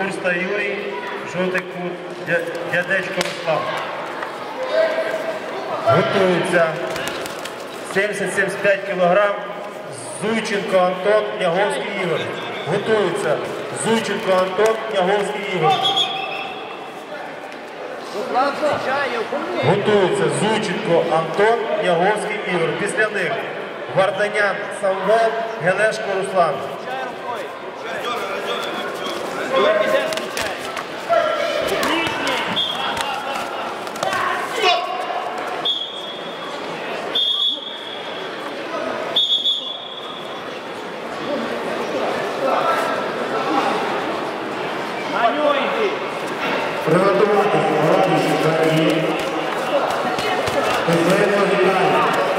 Шурста Юрій, жовтий кут Дядечко Руслан. Готується 70-75 кг Зуйченко Антон, Княговський Ігор. Готується Зуйченко Антон, Княговський Ігор. Готується Зуйченко Антон, Яговський Ігор. Після них Варданян Самвел, Гелешко Руслан. Prova trovate i morali cittadini e prendo di mano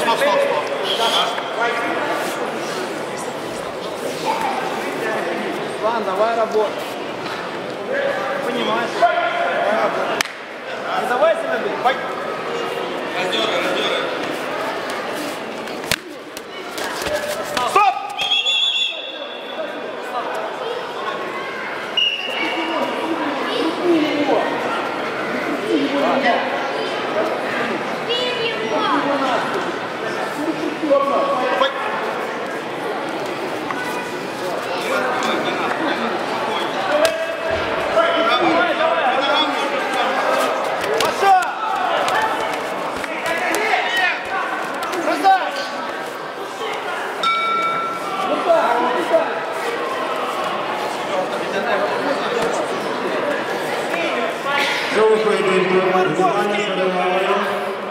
Стоп, стоп, стоп, давай работай. Понимаешь? Давай работай. Не давай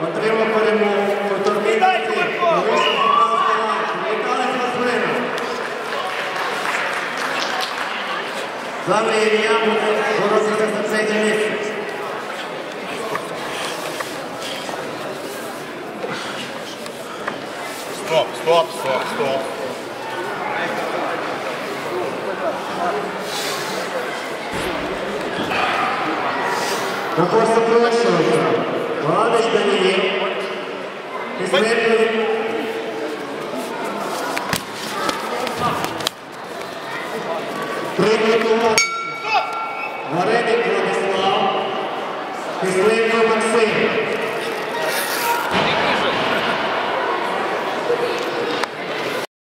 отримав перемогу Саме ім'я буде боротися за третє місце. Стоп, стоп, стоп, стоп. На посту прощаюся. Ладич Даніїв. Приготуватися. Вареник Владислав. Кисленко Максим.